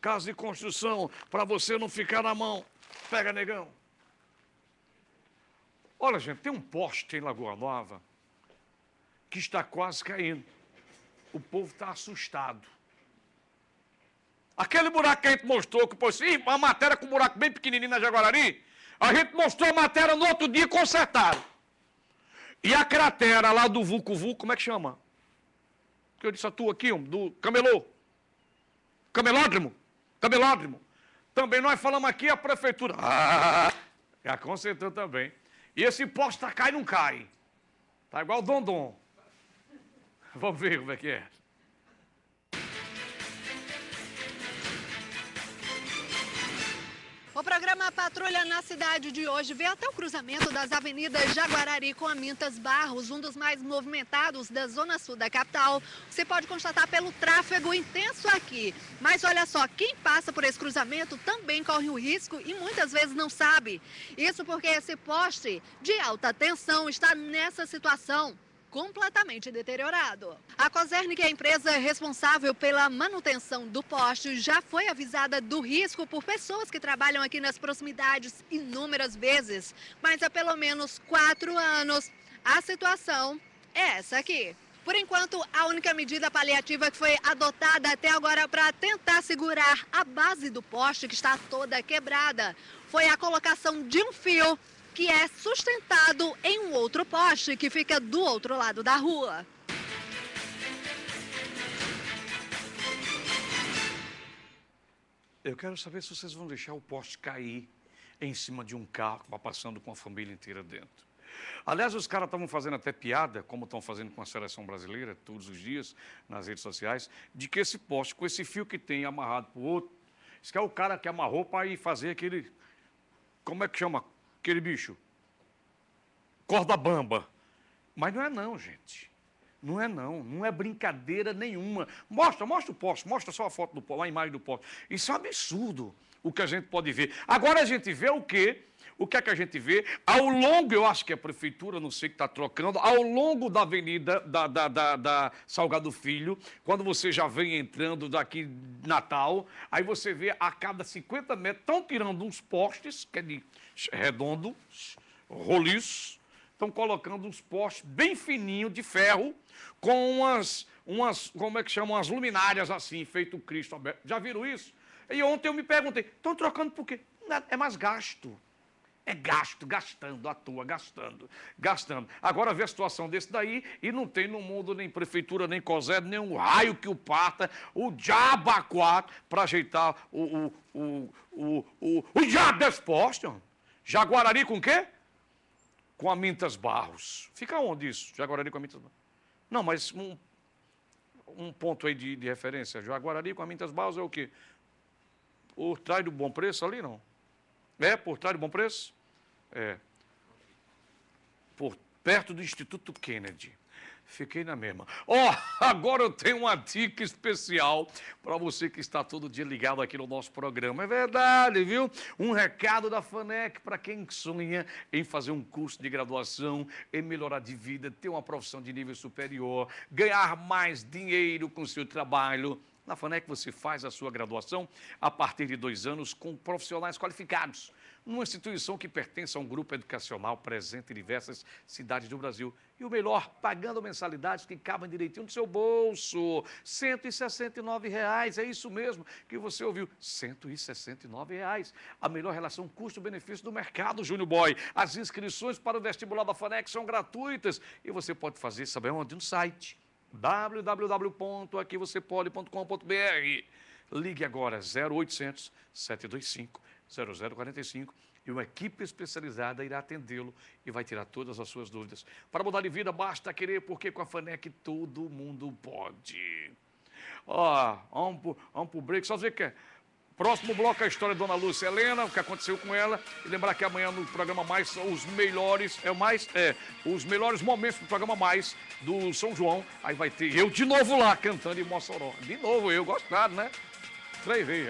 casa de construção, para você não ficar na mão. Pega, negão. Olha, gente, tem um poste em Lagoa Nova que está quase caindo. O povo está assustado. Aquele buraco que a gente mostrou, que pôs uma matéria com um buraco bem pequenininho na Jaguarari, a gente mostrou a matéria no outro dia consertaram. E a cratera lá do Vucu Vucu, como é que chama? Que eu disse a tua aqui, do Camelô. Camelódromo. Camelódromo. Também nós falamos aqui a prefeitura. Ah, já consertou também. E esse poste tá cai não cai. Tá igual o Dondon. Vamos ver como é que é. Programa Patrulha na Cidade de hoje vê até o cruzamento das avenidas Jaguarari com Amintas Barros, um dos mais movimentados da zona sul da capital. Você pode constatar pelo tráfego intenso aqui. Mas olha só, quem passa por esse cruzamento também corre o risco e muitas vezes não sabe. Isso porque esse poste de alta tensão está nessa situação completamente deteriorado. A Cosern, que é a empresa responsável pela manutenção do poste, já foi avisada do risco por pessoas que trabalham aqui nas proximidades inúmeras vezes. Mas há pelo menos quatro anos, a situação é essa aqui. Por enquanto, a única medida paliativa que foi adotada até agora para tentar segurar a base do poste, que está toda quebrada, foi a colocação de um fio que é sustentado em um outro poste que fica do outro lado da rua. Eu quero saber se vocês vão deixar o poste cair em cima de um carro que passando com a família inteira dentro. Aliás, os caras estavam fazendo até piada, como estão fazendo com a seleção brasileira, todos os dias, nas redes sociais, de que esse poste, com esse fio que tem amarrado para o outro, isso que é o cara que amarrou para ir fazer aquele. Como é que chama? Aquele bicho. Corda bamba. Mas não é não, gente. Não é não, não é brincadeira nenhuma. Mostra, mostra o poste, mostra só a foto do poste, a imagem do poste. Isso é um absurdo o que a gente pode ver. Agora a gente vê o quê? O que é que a gente vê? Ao longo, eu acho que é a prefeitura, não sei que está trocando, ao longo da avenida da, da, da, da, Salgado Filho, quando você já vem entrando daqui Natal, aí você vê a cada 50 metros, estão tirando uns postes, que é de redondo, roliços, estão colocando uns postes bem fininhos de ferro, com umas, umas, como é que chamam, umas luminárias assim, feito Cristo aberto. Já viram isso? E ontem eu me perguntei, estão trocando por quê? É mais gasto. É gasto, gastando à toa, gastando, gastando. Agora vê a situação desse daí e não tem no mundo nem prefeitura, nem COSED, nem um raio que o parta, o diabo para ajeitar o, o, o, o, o, o diabo desse poste. Jaguarari com quê? Com Amintas Barros. Fica onde isso? Jaguarari com Amintas Barros. Não, mas um, um ponto aí de, de referência. Jaguarari com Amintas Barros é o quê? Por trás do bom preço ali, não? É, por trás do bom preço? É. Por perto do Instituto Kennedy. Fiquei na mesma. Ó, oh, agora eu tenho uma dica especial para você que está todo dia ligado aqui no nosso programa. É verdade, viu? Um recado da FANEC para quem sonha em fazer um curso de graduação, em melhorar de vida, ter uma profissão de nível superior, ganhar mais dinheiro com seu trabalho. Na FANEC você faz a sua graduação a partir de dois anos com profissionais qualificados, numa instituição que pertence a um grupo educacional presente em diversas cidades do Brasil. E o melhor, pagando mensalidades que cabem direitinho no seu bolso. 169 reais, é isso mesmo que você ouviu. 169 reais. A melhor relação custo-benefício do mercado, Júnior Boy. As inscrições para o vestibular da FANEC são gratuitas e você pode fazer, sabe onde? No site www.aquivocêpode.com.br. Ligue agora 0800 725 0045 e uma equipe especializada irá atendê-lo e vai tirar todas as suas dúvidas. Para mudar de vida, basta querer, porque com a FANEC todo mundo pode. Ó, vamos pro, vamos pro break, só dizer que é Próximo bloco a história da Dona Lúcia Helena, o que aconteceu com ela. E lembrar que amanhã no programa Mais os melhores, é mais, é, os melhores momentos do programa Mais do São João. Aí vai ter eu de novo lá cantando em Mossoró. De novo eu, gostado, né? Três vezes.